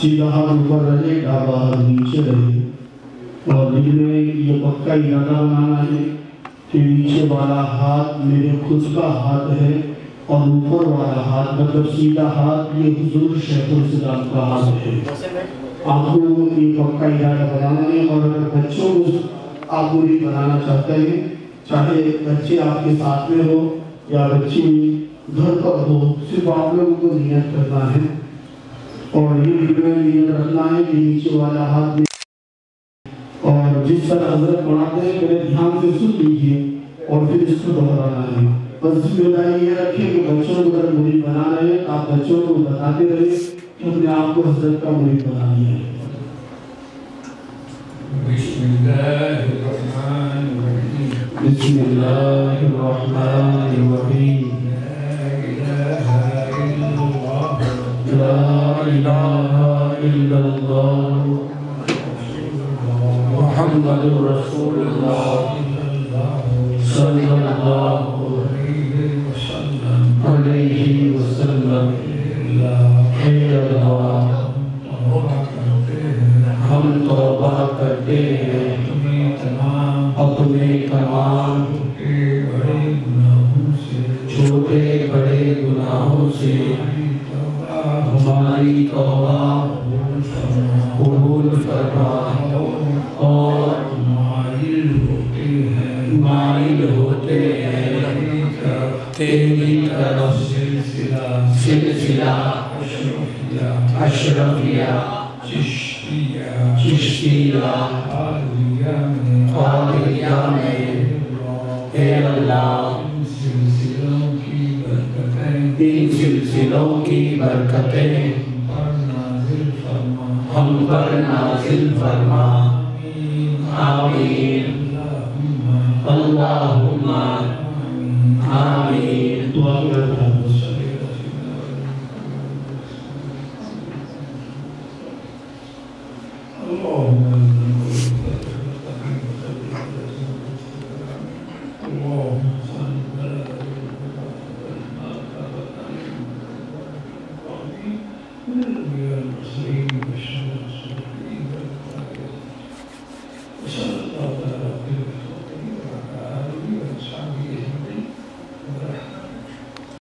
سیدھا ہاتھ اوپر رجے ڈابا ہاتھ نیچے رہے اور لکھنے یہ پکا ارادہ بنانا ہے کہ نیچے والا ہاتھ میرے خود کا ہاتھ ہے اور اوپر والا ہاتھ مطلب سیدھا ہاتھ یہ حضور شیخ السلام کا ہاتھ ہے آپ کو یہ پکا ارادہ بنانا ہے اور اگر بچوں کو آپ کو بھی بنانا چاہتے ہیں چاہے بچے آپ کے ساتھ میں ہو یا بچی گھر پر ہو، صرف آپ لوگوں کو نیت کرنا ہے۔ اور یہ ویڈیو یہ رکھنا ہے کہ نیچے والا ہاتھ دے اور جس پر حضرت پڑھاتے ہیں پہلے دھیان سے سن لیجیے اور پھر اس کو دہرانا ہے۔ بس ذمہ داری یہ رکھیں کہ بچوں کو اگر مرید بنا رہے ہیں آپ بچوں کو بتاتے رہے کہ اپنے آپ کو حضرت کا مرید بنا لیا ہے بسم اللہ الرحمن الرحیم۔ بسم اللہ الرحمن الرحیم۔ إلا الله محمد رسول الله صلى الله عليه وسلم اے اللہ ہم توبہ کرتے ہیں اپنے تمام چھوٹے بڑے گناہوں سے ہماری توبہ تیری طرف سلسلہ اشرفیہ چشتیہ قادریہ میں اے اللہ، ان سلسلوں کی برکتیں ہم پر نازل فرما آمین اللہم Amin. Tua gloria. Allora,